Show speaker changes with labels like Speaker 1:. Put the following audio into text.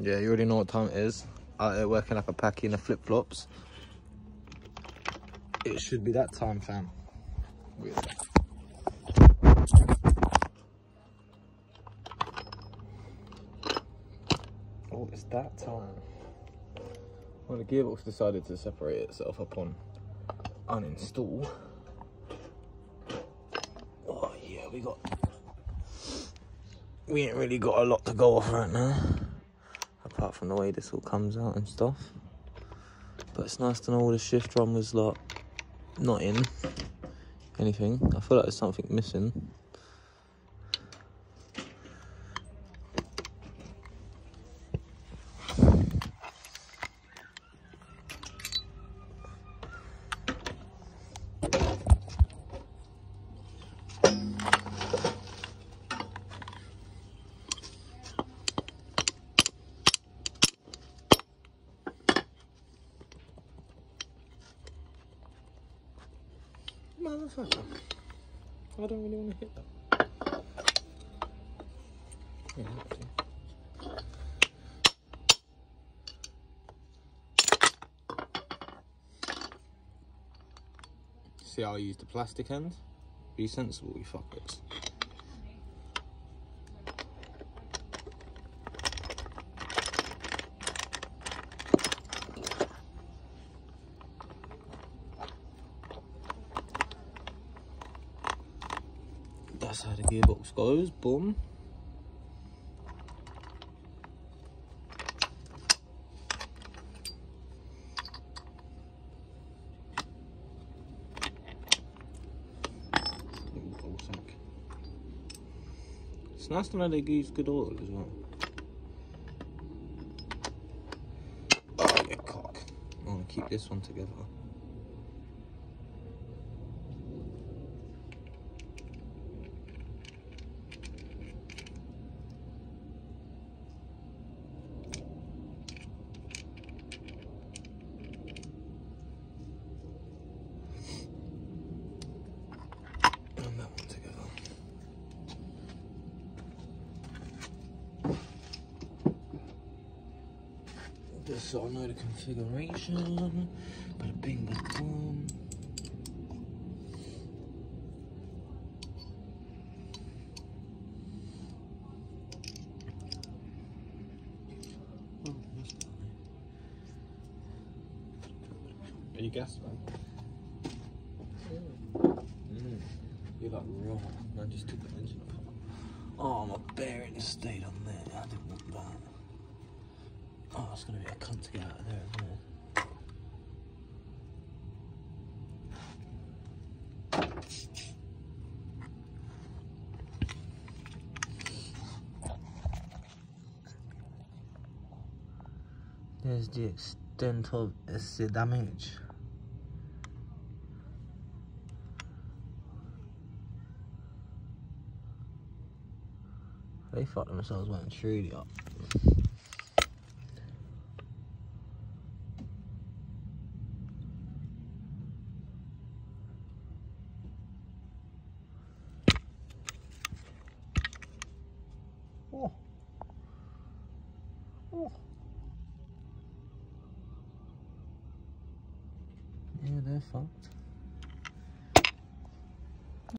Speaker 1: Yeah, you already know what time it is. Out there working like a packy in the flip flops. It should be that time, fam. Oh, it's that time. Well, the gearbox decided to separate itself upon uninstall. Oh yeah, we got. We ain't really got a lot to go off right now, apart from the way this all comes out and stuff. But it's nice to know all the shift drum was like not in anything. I feel like there's something missing. Motherfucker. I don't really want to hit that. Yeah. See how I use the plastic end? Be sensible, you fuckers. That's how the gearbox goes, boom. It's nice to know they use good oil as well. Oh, yeah, cock. I want to keep this one together. And that one together. Just so I know the configuration. Bada bing, bada boom. That's not right. Are you gas, man? Mm. You're like raw. I just took the engine apart. Oh, my bearing stayed on there. I didn't want that. Oh, it's gonna be a cunt to get out of there, isn't it? There's the extent of the damage. They fucked themselves went truly up. Yeah, they're fucked.